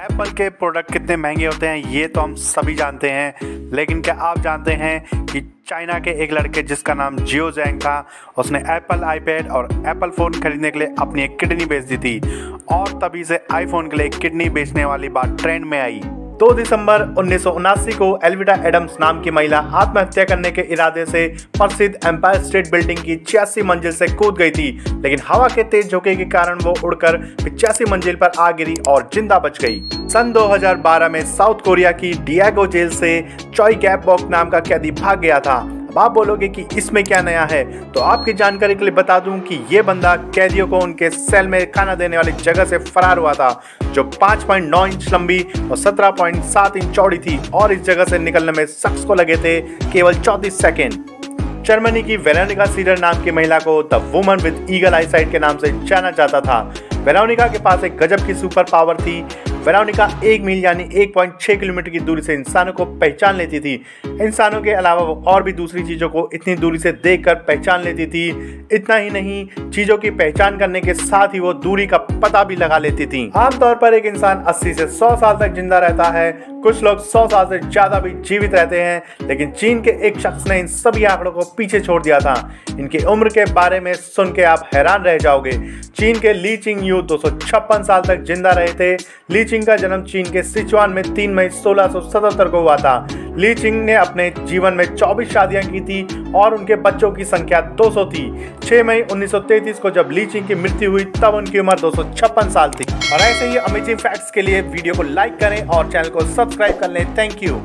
Apple के product कितने महँगे होते हैं, ये तो हम सभी जानते हैं। लेकिन क्या आप जानते हैं कि चाइना के एक लड़के जिसका नाम जियो जैंग था, उसने एप्पल आईपैड और एप्पल फ़ोन खरीदने के लिए अपनी एक किडनी बेच दी थी। और तभी से आईफोन के लिए किडनी बेचने वाली बात ट्रेंड में आई। 2 दिसंबर उन्नीस सौ उनासी को एलविडा एडम्स नाम की महिला आत्महत्या करने के इरादे से प्रसिद्ध एम्पायर स्टेट बिल्डिंग की छियासी मंजिल से कूद गई थी, लेकिन हवा के तेज झोंके के कारण वो उड़कर पिचासी मंजिल पर आ गिरी और ज़िंदा बच गई। सन 2012 में साउथ कोरिया की डियागो जेल से चॉय गैप बॉक नाम का कैदी भाग गया था। आप बोलोगे कि इसमें क्या नया है तो आपकी जानकारी के लिए बता दूँ कि ये बंदा कैदियों को उनके सेल में खाना देने वाली जगह से फरार हुआ था, जो 5.9 इंच लंबी और 17.7 इंच चौड़ी थी और इस जगह से निकलने में शख्स को लगे थे केवल 34 सेकेंड। जर्मनी की वेरोनिका सीडर नाम की महिला को the woman with eagle eyesight के नाम से जाना जाता था। वेरोनिका के पास एक गजब की सुपर पावर थी वेरोनिका एक मील यानी 1.6 किलोमीटर की दूरी से इंसानों को पहचान लेती थी। इंसानों के अलावा वो और भी दूसरी चीज़ों को इतनी दूरी से देखकर पहचान लेती थी। इतना ही नहीं, चीज़ों की पहचान करने के साथ ही वो दूरी का पता भी लगा लेती थी। आमतौर पर एक इंसान 80 से 100 साल तक ज़िंदा रहता है। कुछ लोग 100 साल से ज़्यादा भी जीवित रहते हैं, लेकिन चीन के एक शख्स ने इन सभी आंकड़ों को पीछे छोड़ दिया था। इनकी उम्र के बारे में सुन के आप हैरान रह जाओगे। चीन के ली चिंग यू दो सौ छप्पन साल तक ज़िंदा रहे थे। ली चिंग का जन्म चीन के सिचुआन में तीन मई 1677 को हुआ था। ली चिंग ने अपने जीवन में 24 शादियाँ की थी और उनके बच्चों की संख्या 200 थी। 6 मई 1933 को जब ली चिंग की मृत्यु हुई, तब उनकी उम्र दो सौ छप्पन साल थी। और ऐसे ही अमेजिंग फैक्ट्स के लिए वीडियो को लाइक करें और चैनल को सब्सक्राइब कर लें। Thank you